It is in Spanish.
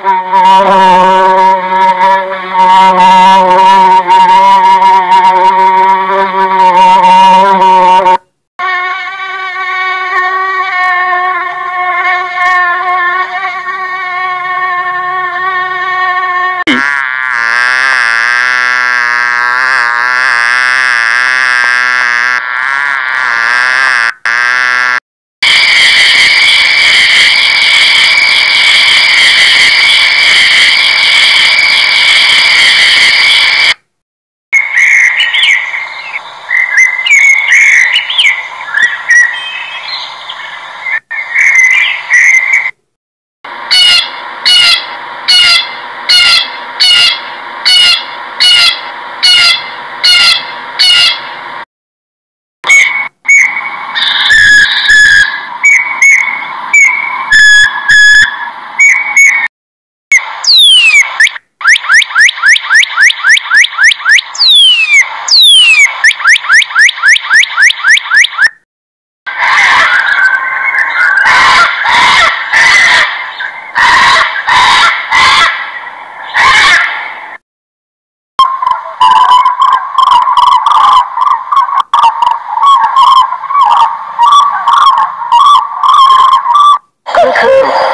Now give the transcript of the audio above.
Oh, And.